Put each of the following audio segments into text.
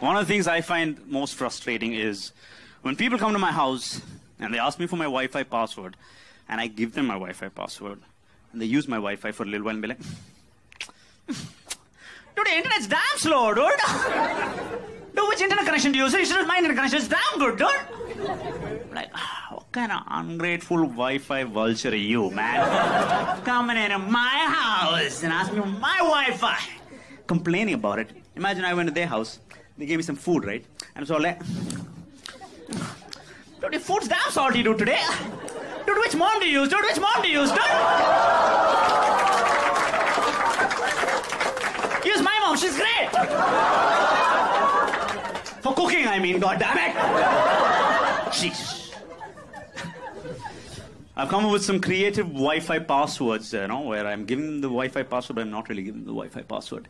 One of the things I find most frustrating is when people come to my house and they ask me for my Wi Fi password, and I give them my Wi Fi password, and they use my Wi Fi for a little while and be like, Dude, the internet's damn slow, dude. Dude, which internet connection do you use? Should my internet connection. It's damn good, dude. Like, ah, what kind of ungrateful Wi-Fi vulture are you, man? Coming into my house and asking me for my Wi-Fi. Complaining about it. Imagine I went to their house. They gave me some food, right? And so like, dude, the food's damn salty, dude, today. Dude, which mom do you use? Dude, which mom do you use, dude? Use my mom, she's great. For cooking, I mean, god damn it. Jeez. I've come up with some creative Wi-Fi passwords, you know, where I'm giving them the Wi-Fi password, but I'm not really giving them the Wi-Fi password.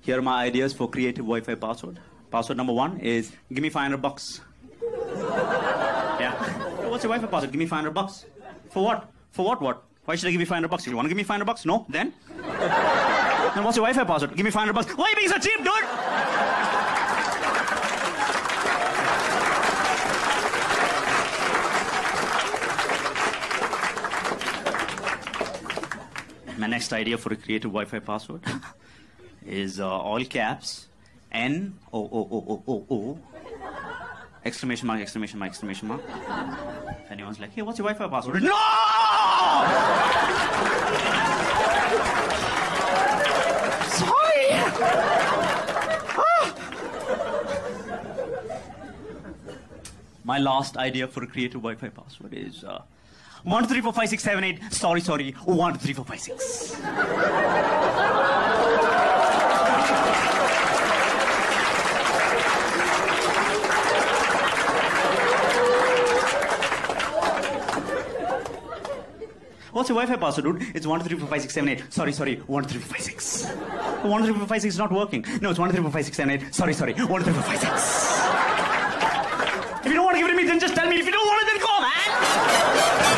Here are my ideas for creative Wi-Fi password. Password number one is give me 500 bucks. yeah. What's your Wi-Fi password? Give me 500 bucks. For what? For what? What? Why should I give you 500 bucks? You want to give me 500 bucks? No? Then? then what's your Wi-Fi password? Give me 500 bucks. Why are you being so cheap, dude? My next idea for a creative Wi-Fi password is uh, all caps N O O O O O O exclamation mark exclamation mark exclamation mark. If anyone's like, hey, what's your Wi-Fi password? No! Sorry. Ah. My last idea for a creative Wi-Fi password is uh, one two three four five six seven eight. Sorry, sorry. One two three four five six. What's your Wi-Fi password, dude? It's one two three four five six seven eight. Sorry, sorry, one two three four five six. One two three four five six is not working. No, it's one two three four five six seven eight. Sorry, sorry, one two three four five six. if you don't want to give it to me, then just tell me. If you don't want it, then go, man.